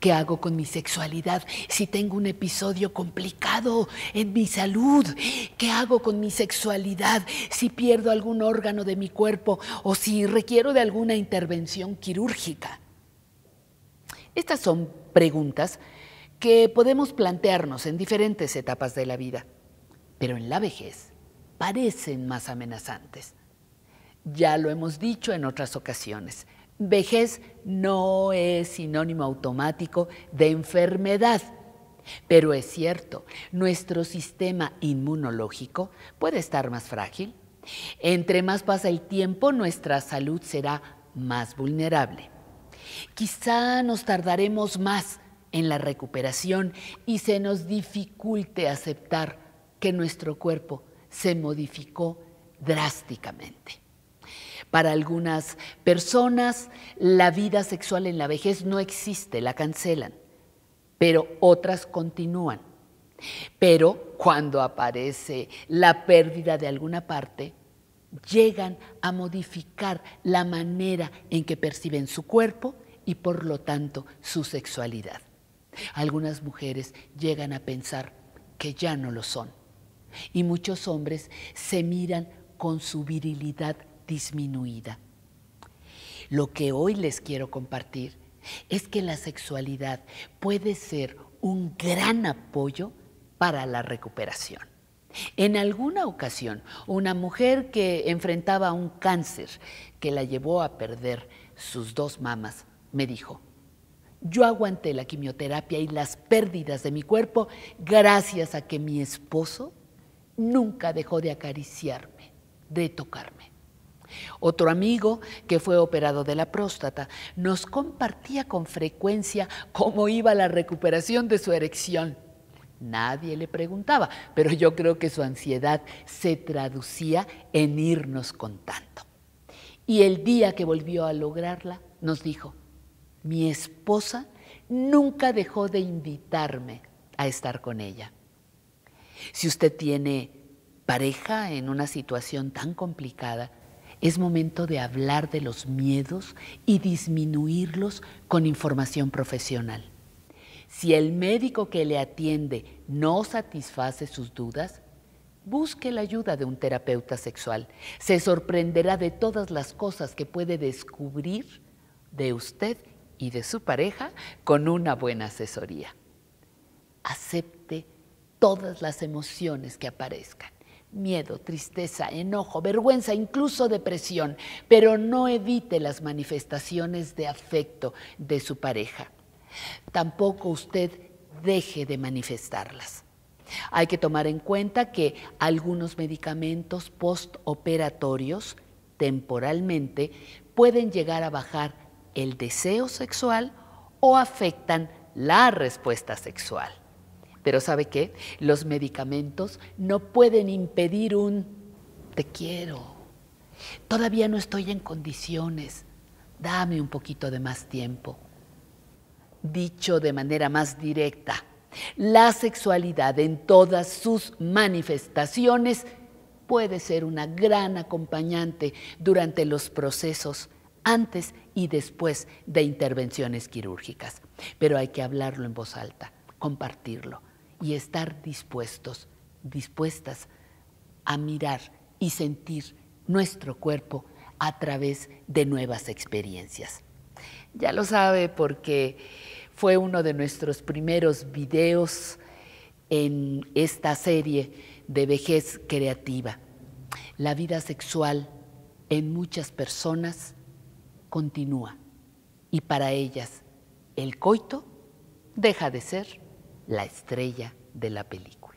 ¿Qué hago con mi sexualidad si tengo un episodio complicado en mi salud? ¿Qué hago con mi sexualidad si pierdo algún órgano de mi cuerpo o si requiero de alguna intervención quirúrgica? Estas son preguntas que podemos plantearnos en diferentes etapas de la vida, pero en la vejez parecen más amenazantes. Ya lo hemos dicho en otras ocasiones, vejez no es sinónimo automático de enfermedad, pero es cierto, nuestro sistema inmunológico puede estar más frágil. Entre más pasa el tiempo, nuestra salud será más vulnerable. Quizá nos tardaremos más en la recuperación y se nos dificulte aceptar que nuestro cuerpo se modificó drásticamente. Para algunas personas la vida sexual en la vejez no existe, la cancelan, pero otras continúan. Pero cuando aparece la pérdida de alguna parte, llegan a modificar la manera en que perciben su cuerpo y por lo tanto su sexualidad. Algunas mujeres llegan a pensar que ya no lo son y muchos hombres se miran con su virilidad disminuida. Lo que hoy les quiero compartir es que la sexualidad puede ser un gran apoyo para la recuperación. En alguna ocasión, una mujer que enfrentaba un cáncer que la llevó a perder sus dos mamas me dijo, yo aguanté la quimioterapia y las pérdidas de mi cuerpo gracias a que mi esposo nunca dejó de acariciarme, de tocarme. Otro amigo que fue operado de la próstata nos compartía con frecuencia cómo iba la recuperación de su erección. Nadie le preguntaba, pero yo creo que su ansiedad se traducía en irnos contando. Y el día que volvió a lograrla, nos dijo, mi esposa nunca dejó de invitarme a estar con ella. Si usted tiene pareja en una situación tan complicada, es momento de hablar de los miedos y disminuirlos con información profesional. Si el médico que le atiende no satisface sus dudas, busque la ayuda de un terapeuta sexual. Se sorprenderá de todas las cosas que puede descubrir de usted y de su pareja con una buena asesoría. Acepte todas las emociones que aparezcan. Miedo, tristeza, enojo, vergüenza, incluso depresión, pero no evite las manifestaciones de afecto de su pareja. Tampoco usted deje de manifestarlas. Hay que tomar en cuenta que algunos medicamentos postoperatorios temporalmente pueden llegar a bajar el deseo sexual o afectan la respuesta sexual. Pero ¿sabe qué? Los medicamentos no pueden impedir un te quiero. Todavía no estoy en condiciones. Dame un poquito de más tiempo. Dicho de manera más directa, la sexualidad en todas sus manifestaciones puede ser una gran acompañante durante los procesos antes y después de intervenciones quirúrgicas. Pero hay que hablarlo en voz alta, compartirlo y estar dispuestos, dispuestas a mirar y sentir nuestro cuerpo a través de nuevas experiencias. Ya lo sabe porque fue uno de nuestros primeros videos en esta serie de vejez creativa. La vida sexual en muchas personas continúa y para ellas el coito deja de ser la estrella de la película.